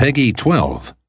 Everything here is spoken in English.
Peggy 12.